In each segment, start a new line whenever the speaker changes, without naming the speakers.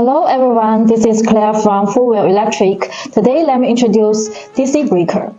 Hello everyone, this is Claire from Full Wheel Electric. Today let me introduce DC breaker.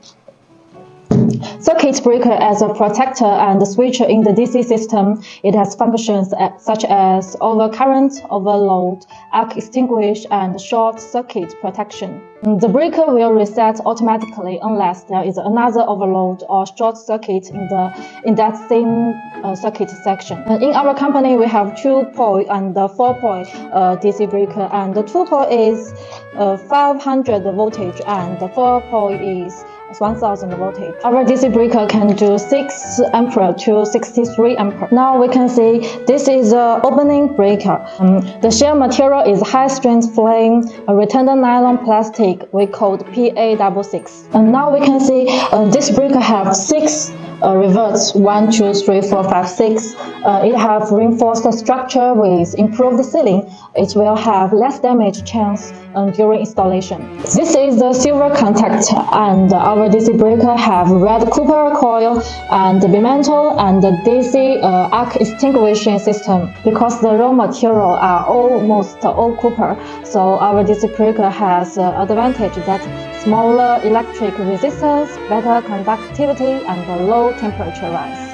Circuit breaker as a protector and switcher in the DC system, it has functions such as overcurrent, overload, arc extinguish, and short circuit protection. The breaker will reset automatically unless there is another overload or short circuit in the in that same uh, circuit section. in our company, we have two pole and four pole uh, DC breaker, and the two pole is uh, 500 voltage and the four pole is 1000 voltage. Our DC breaker can do 6 ampere to 63 ampere. Now we can see this is the opening breaker. Um, the shell material is high strength flame, a retardant nylon plastic we called PA66. And now we can see uh, this breaker have 6 uh, reverts 1, 2, 3, 4, 5, 6. Uh, it have reinforced structure with improved sealing. It will have less damage chance um, during installation. This is the silver contact and our DC breaker have red copper coil and bimetal and the DC uh, arc extinguishing system. Because the raw material are almost all copper, so our DC breaker has uh, advantage that smaller electric resistance, better conductivity, and low temperature rise.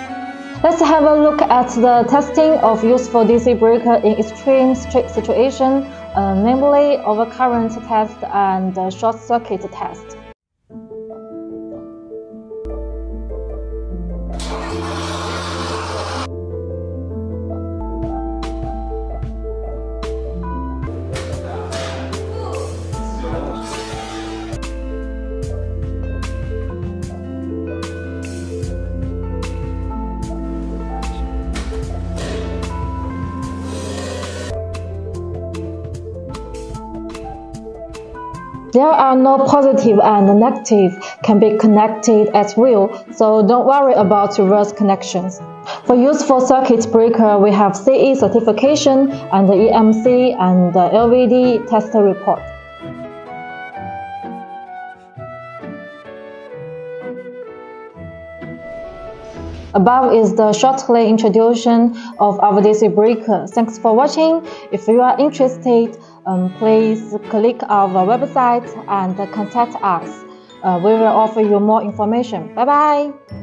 Let's have a look at the testing of USFULL DC breaker in extreme strict situation, uh, namely overcurrent test and short circuit test. There are no positive and negative can be connected at will, so don't worry about reverse connections. For USFULL circuit breaker, we have CE certification and the EMC and the LVD tester report. Above is the shortly introduction of our DC breaker. Thanks for watching. If you are interested, um, please click our website and contact us. Uh, we will offer you more information. Bye bye.